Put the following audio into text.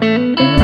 Música